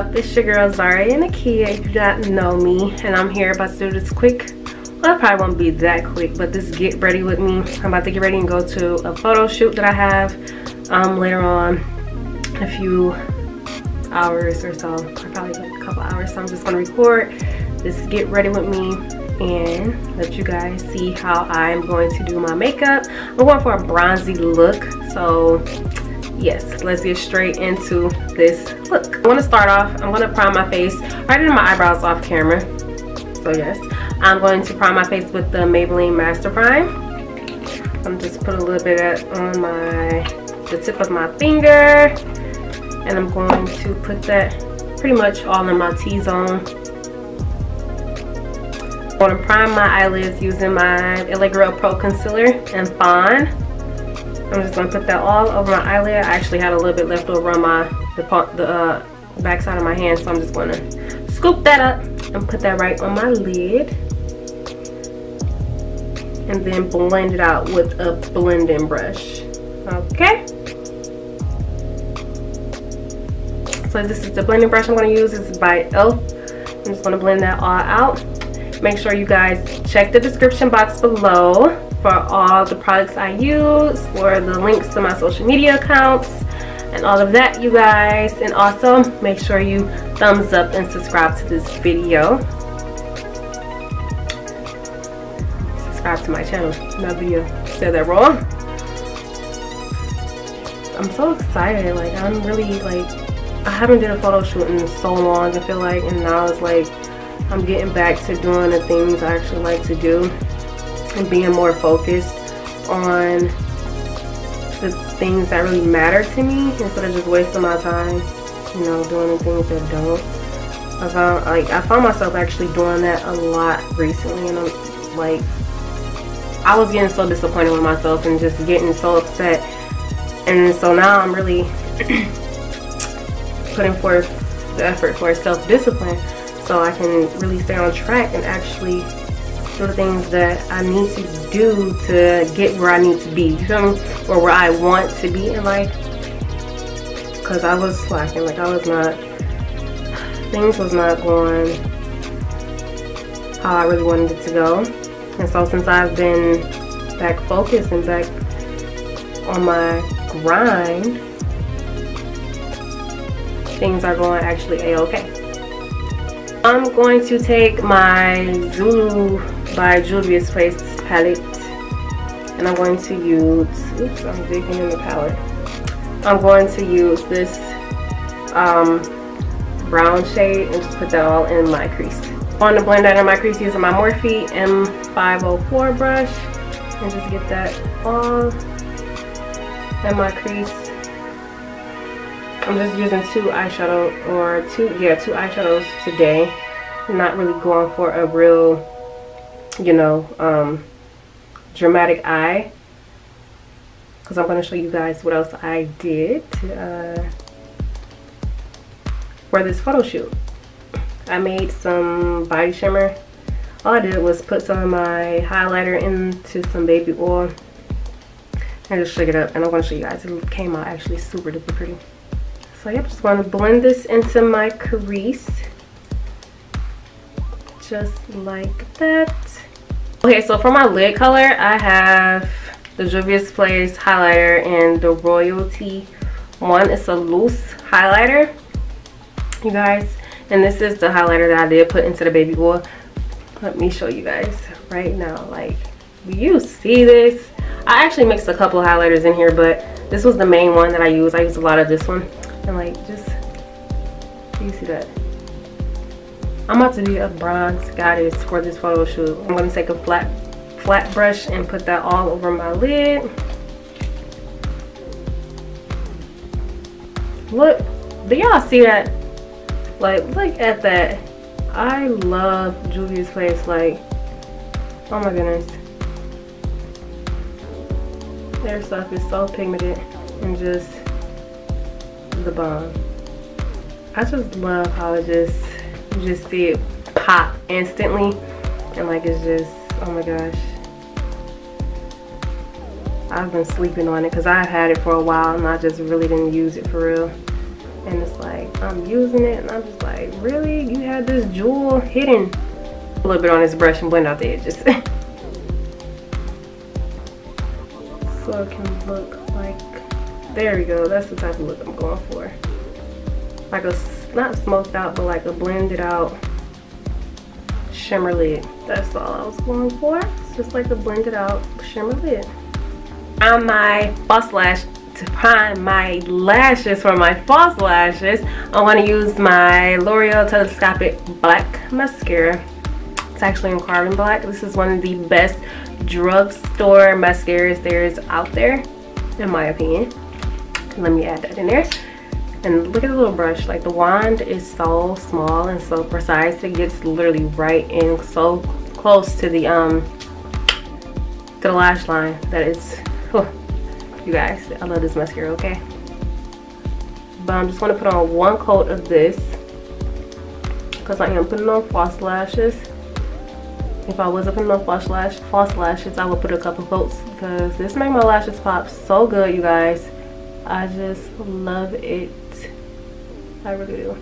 Up? It's your girl Zara and Nakia if you do not know me and I'm here about to do this quick well, it probably won't be that quick but this get ready with me. I'm about to get ready and go to a photo shoot that I have um, later on a few hours or so or probably like a couple hours. So I'm just gonna record this get ready with me and let you guys see how I'm going to do my makeup. I'm going for a bronzy look so yes let's get straight into this look. I want to start off i'm going to prime my face right into my eyebrows off camera. So yes i'm going to prime my face with the maybelline master prime. I'm just put a little bit on my the tip of my finger. And i'm going to put that pretty much all in my t-zone. I'm going to prime my eyelids using my L.A. Girl Pro Concealer and Fawn I'm just gonna put that all over my eyelid. I actually had a little bit left over on my the, the uh, back side of my hand, so I'm just gonna scoop that up and put that right on my lid. And then blend it out with a blending brush. Okay. So this is the blending brush I'm gonna use. This is by e.l.f. I'm just gonna blend that all out. Make sure you guys check the description box below for all the products I use, for the links to my social media accounts, and all of that, you guys. And also, make sure you thumbs up and subscribe to this video. Subscribe to my channel, not video. Said that wrong. I'm so excited. Like, I'm really, like, I haven't did a photo shoot in so long, I feel like, and now it's like, I'm getting back to doing the things I actually like to do and being more focused on the things that really matter to me instead of just wasting my time, you know, doing the things that don't. I found like I found myself actually doing that a lot recently and I'm like I was getting so disappointed with myself and just getting so upset and so now I'm really putting forth the effort for self-discipline so I can really stay on track and actually the things that I need to do to get where I need to be. You feel me? Or where I want to be in life. Because I was slacking. Like, I was not... Things was not going how I really wanted it to go. And so since I've been back focused and back on my grind, things are going actually a-okay. I'm going to take my Zulu by Juvia's Place palette and I'm going to use oops I'm digging in the palette I'm going to use this um, brown shade and just put that all in my crease. Going to blend that in my crease using my Morphe M504 brush and just get that all in my crease. I'm just using two eyeshadow or two yeah two eyeshadows today. I'm not really going for a real you know, um, dramatic eye. Because I'm going to show you guys what else I did uh, for this photo shoot. I made some body shimmer. All I did was put some of my highlighter into some baby oil and just shake it up. And I'm going to show you guys. It came out actually super duper pretty. So yep, just want to blend this into my crease. Just like that. Okay, so for my lid color, I have the Juvia's Place highlighter in the Royalty one. It's a loose highlighter, you guys. And this is the highlighter that I did put into the baby oil. Let me show you guys right now. Like, you see this? I actually mixed a couple highlighters in here, but this was the main one that I used. I used a lot of this one. And like, just, you see that? I'm about to be a bronze goddess for this photo shoot. I'm to take a flat flat brush and put that all over my lid. Look, do y'all see that? Like, look at that. I love Juvia's Place. Like, oh my goodness. Their stuff is so pigmented and just the bomb. I just love how it just you just see it pop instantly and like it's just oh my gosh. I've been sleeping on it because I've had it for a while and I just really didn't use it for real. And it's like I'm using it and I'm just like really? You had this jewel hidden? A little bit on this brush and blend out the edges. So it can look like there we go that's the type of look I'm going for. Like a not smoked out but like a blended out shimmer lid. That's all I was going for. It's just like a blended out shimmer lid. On my false lash to prime my lashes for my false lashes. I want to use my L'Oreal Telescopic Black Mascara. It's actually in carbon black. This is one of the best drugstore mascaras there's out there in my opinion. Let me add that in there and look at the little brush like the wand is so small and so precise it gets literally right in so close to the um to the lash line that it's oh, you guys I love this mascara okay? But I'm just to put on one coat of this because I am putting on false lashes. If I wasn't putting on false, lash, false lashes I would put a couple coats because this make my lashes pop so good you guys. I just love it I really do.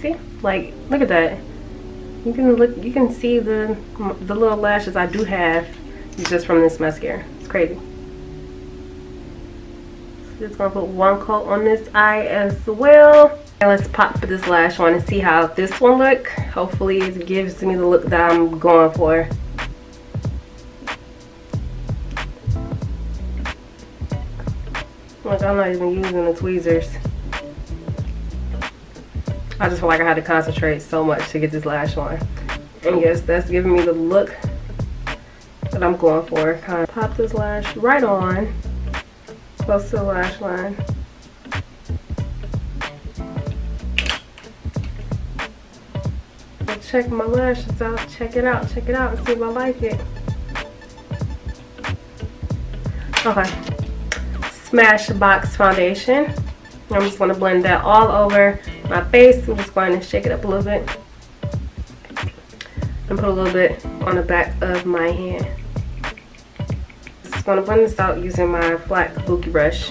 See? Like look at that. You can look you can see the the little lashes I do have just from this mascara. It's crazy. So just gonna put one coat on this eye as well. And let's pop this lash on and see how this one look. Hopefully it gives me the look that I'm going for like I'm not even using the tweezers I just feel like I had to concentrate so much to get this lash on. And oh. yes, that's giving me the look that I'm going for. Kind of pop this lash right on, close to the lash line. check my lashes out, check it out, check it out and see if I like it. Okay, Smashbox Foundation. I'm just going to blend that all over my face. I'm just going to shake it up a little bit. And put a little bit on the back of my hand. Just going to blend this out using my black kabuki brush.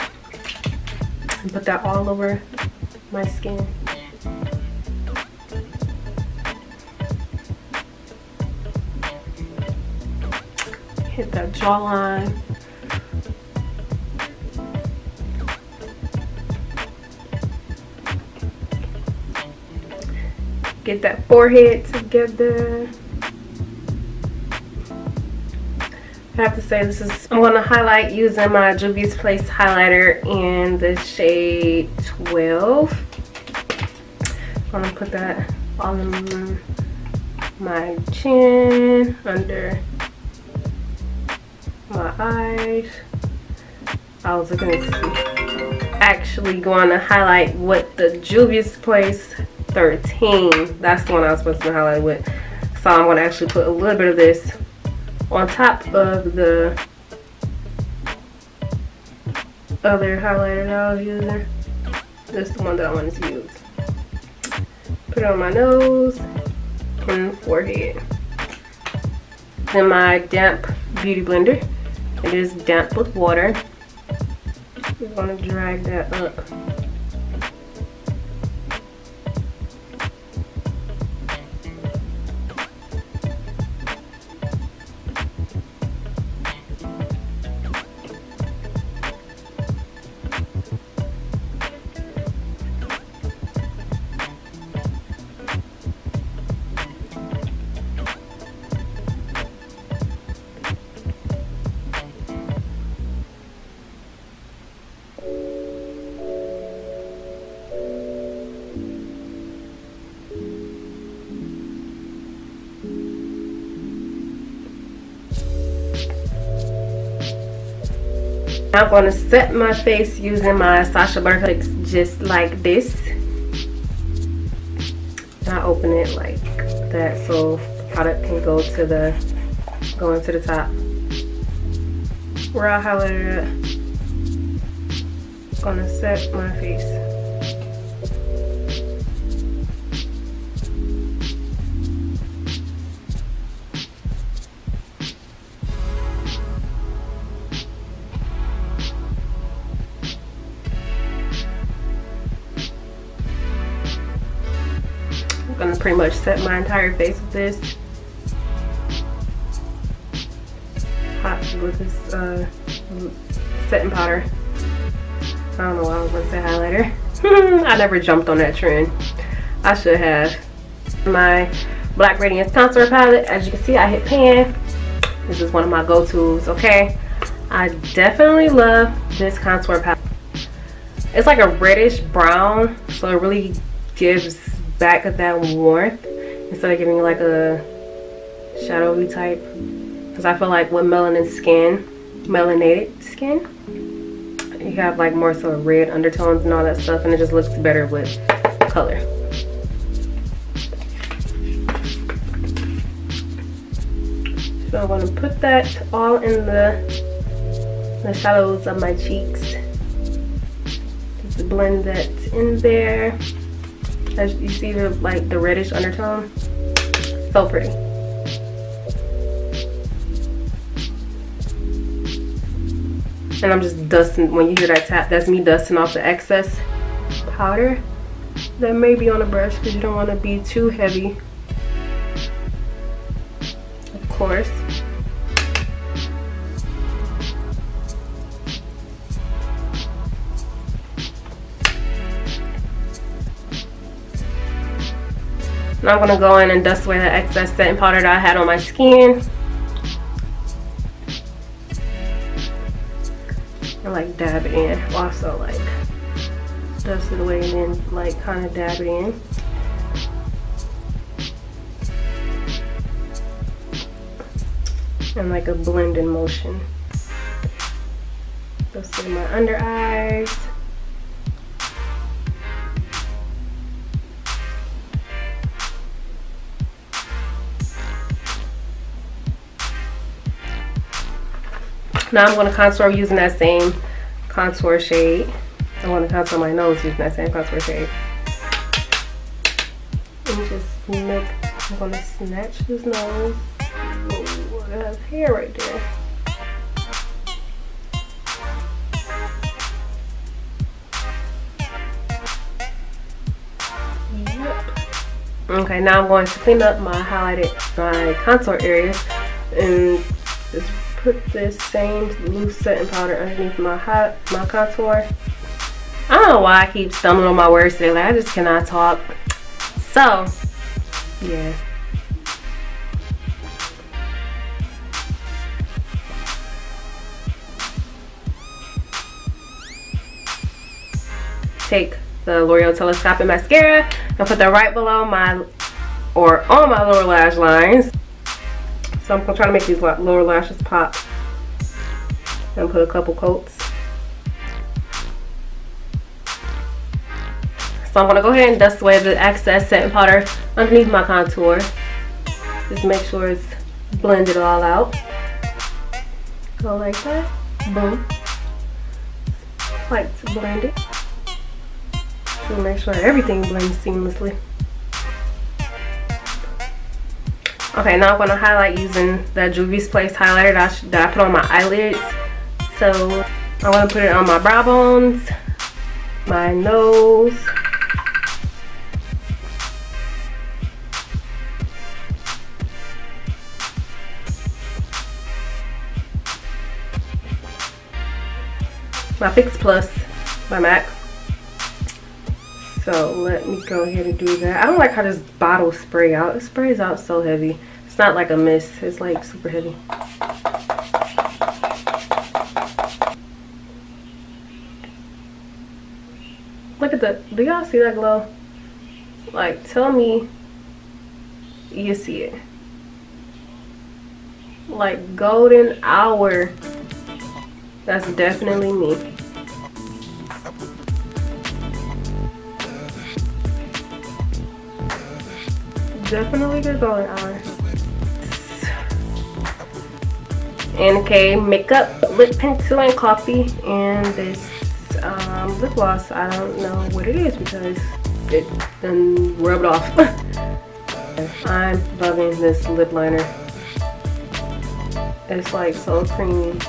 And put that all over my skin. Hit that jawline. Get that forehead together. I have to say this is, I'm to highlight using my Juvia's Place highlighter in the shade 12. I'm to put that on my chin, under my eyes. I was gonna actually going to highlight what the Juvia's Place 13. That's the one I was supposed to highlight with. So I'm going to actually put a little bit of this on top of the other highlighter that I was using. This is the one that I wanted to use. Put it on my nose and forehead. Then my damp beauty blender. It is damp with water. We're going to drag that up. I'm going to set my face using my Sacha Baron just like this. I open it like that so product can go to the go into the top. Where I highlighted gonna set my face. Pretty much set my entire face with this. Hot with this uh, setting powder. I don't know why I was gonna say highlighter. I never jumped on that trend. I should have. My Black Radiance Contour Palette. As you can see, I hit pan. This is one of my go-tos, okay? I definitely love this contour palette. It's like a reddish brown, so it really gives back of that warmth instead of giving like a shadowy type. Because I feel like with melanin skin, melanated skin, you have like more so red undertones and all that stuff and it just looks better with color. So I'm going to put that all in the, the shadows of my cheeks. Just blend that in there. As you see the like the reddish undertone. So pretty. And I'm just dusting, when you hear that tap, that's me dusting off the excess powder that may be on the brush because you don't want to be too heavy. Of course. Now I'm to go in and dust away the excess setting powder that I had on my skin. And like dab it in. Also like dust it away and then like kind of dab it in. And like a blending motion. Dust it in my under eyes. Now I'm going to contour using that same contour shade. I want to contour my nose using that same contour shade. And just make, I'm going to snatch this nose. Oh, I have hair right there. Okay, now I'm going to clean up my highlighted, my contour areas and put this same loose setting powder underneath my hot my contour. I don't know why I keep stumbling on my words today. Like I just cannot talk. So, yeah. Take the L'Oreal Telescopic Mascara and put that right below my, or on my lower lash lines. So I'm gonna try to make these lower lashes pop. And put a couple coats. So I'm gonna go ahead and dust away the excess setting powder underneath my contour. Just make sure it's blended all out. Go like that. Boom. Like to blend it. So make sure everything blends seamlessly. Okay, now I'm going to highlight using that Juvia's Place highlighter that I, that I put on my eyelids. So I'm going to put it on my brow bones, my nose, my Fix Plus by MAC. So let me go ahead and do that. I don't like how this bottle spray out. It sprays out so heavy. It's not like a mist. It's like super heavy. Look at the, do y'all see that glow? Like, tell me you see it. Like, golden hour. That's definitely me. Definitely the golden hour. And okay, makeup, lip pencil, and coffee, and this um, lip gloss. I don't know what it is because it then rubbed off. I'm loving this lip liner. It's like so creamy.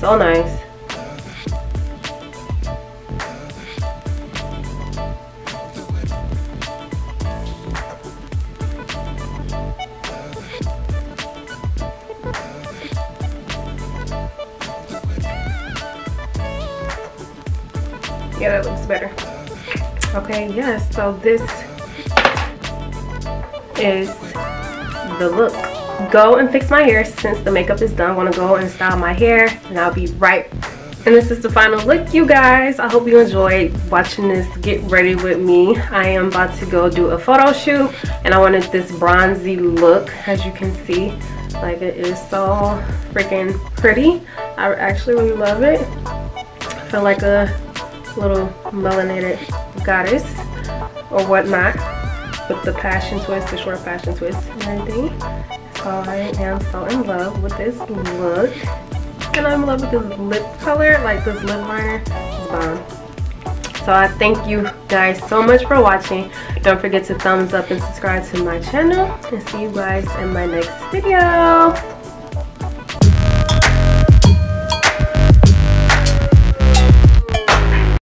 So nice. Yeah that looks better. Okay yes so this is the look. Go and fix my hair since the makeup is done. I'm gonna go and style my hair and I'll be right. And this is the final look you guys. I hope you enjoyed watching this get ready with me. I am about to go do a photo shoot and i wanted this bronzy look. As you can see like it is so freaking pretty. I actually really love it. I feel like a little melanated goddess or whatnot with the passion twist the short passion twist and everything so i am so in love with this look and I'm in love with this lip color, like this lip liner is bomb. So I thank you guys so much for watching. Don't forget to thumbs up and subscribe to my channel. And see you guys in my next video.